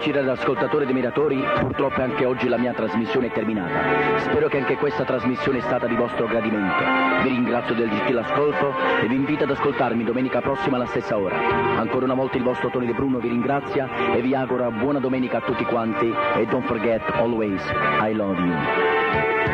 amici radioascoltatori dei Miratori, purtroppo anche oggi la mia trasmissione è terminata. Spero che anche questa trasmissione è stata di vostro gradimento. Vi ringrazio del gentile ascolto e vi invito ad ascoltarmi domenica prossima alla stessa ora. Ancora una volta il vostro Tony De Bruno vi ringrazia e vi augura buona domenica a tutti quanti e don't forget always I love you.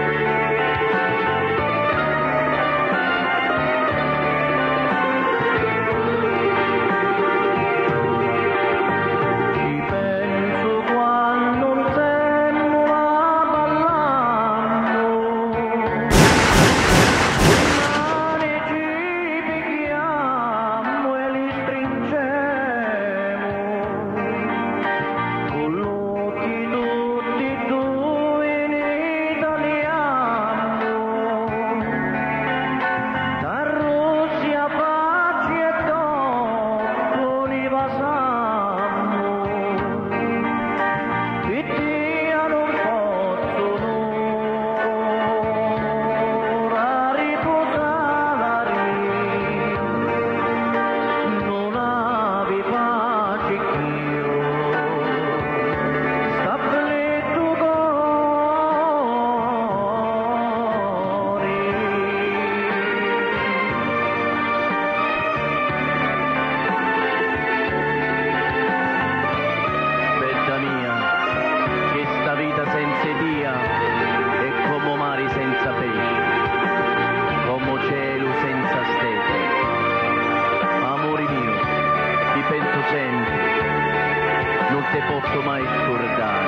of Tomaj Surda.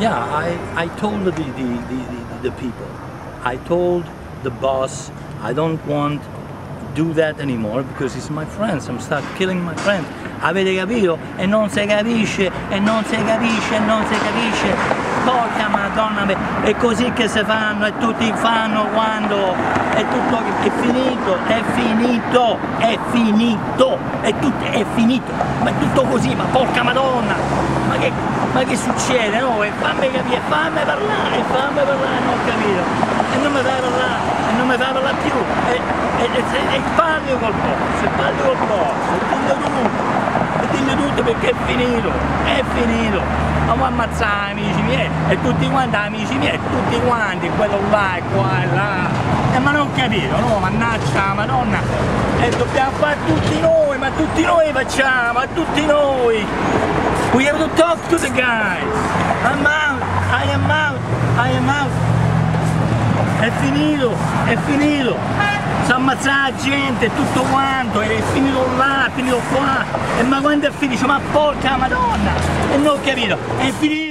Yeah, I, I told the, the, the, the, people, I told the boss, I don't want do that anymore because it's my friends, I'm start killing my friends. Avete capito? E non si capisce, e non si capisce, e non si capisce. Porca madonna, è così che si fanno e tutti fanno quando è tutto è finito, è finito, è finito, è, tutto, è finito, ma è tutto così, ma porca madonna, ma che, succede? No? E fammi capire, fammi parlare, fammi parlare, non ho capito, e non mi fai parlare, e non mi fai parlare più, e, e, e, e, e parli col boss, e parli col boss, e dillo tutto, e dillo tutto perché è finito, è finito. Ma ammazzare amici miei, e tutti quanti amici miei, tutti quanti, quello là e qua e là. Eh, ma non capito, no? Mannaggia la madonna. E dobbiamo fare tutti noi, ma tutti noi facciamo, ma tutti noi. We have to talk to the guys. I'm out, I am out, I am out. È finito, è finito. Si ammazza la gente, tutto quanto, è finito là, è finito qua. E ma quando è finito? Ma porca madonna! E non ho capito, è finito!